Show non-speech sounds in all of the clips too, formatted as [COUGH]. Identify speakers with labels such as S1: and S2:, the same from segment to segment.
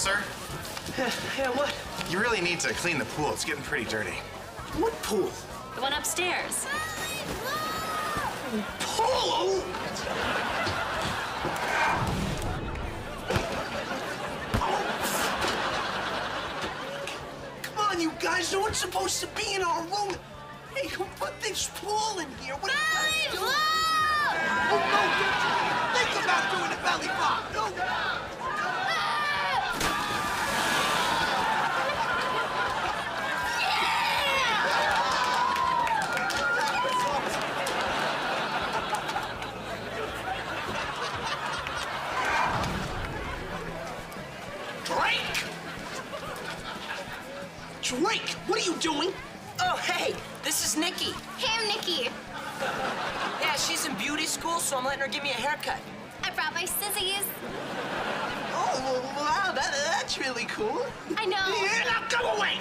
S1: sir? [SIGHS]
S2: Yeah, what?
S1: You really need to clean the pool. It's getting pretty dirty.
S2: What pool?
S3: The one upstairs.
S2: Pool? Come on, you guys. No one's supposed to be in our room. Hey, who put this pool in here? What are you guys doing? Oh, no, don't you think about doing a belly flop. No. Drake! Drake, what are you doing?
S4: Oh, hey, this is Nikki.
S5: Hey, I'm Nikki.
S4: Yeah, she's in beauty school, so I'm letting her give me a haircut.
S5: I brought my scissors.
S2: Oh, wow, that, that's really cool.
S5: I know.
S2: Yeah, now go away!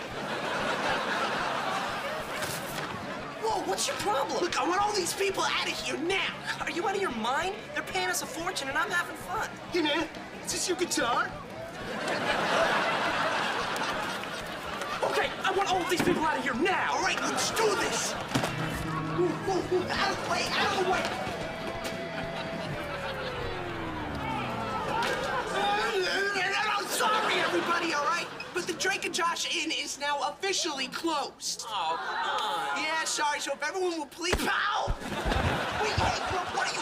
S2: Whoa, what's your problem? Look, I want all these people out of here now.
S4: Are you out of your mind? They're paying us a fortune, and I'm having fun.
S2: Hey, man, is this your guitar?
S4: Okay, I want all of these people out of here now.
S2: All right, let's do this. Ooh, ooh, ooh, out of the way, out of the way. I'm sorry, everybody, all right? But the Drake and Josh Inn is now officially closed.
S4: Oh, come on.
S2: Yeah, sorry. So if everyone will please. Pow! Wait, hey, what, what are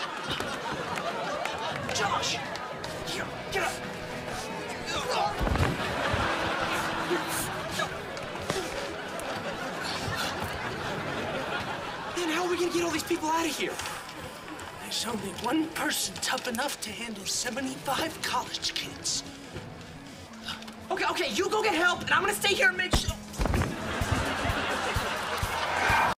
S2: you. Josh! Here, get up.
S4: Gonna get all these people out of here?
S2: There's only one person tough enough to handle 75 college kids.
S4: Okay, okay, you go get help, and I'm gonna stay here and make.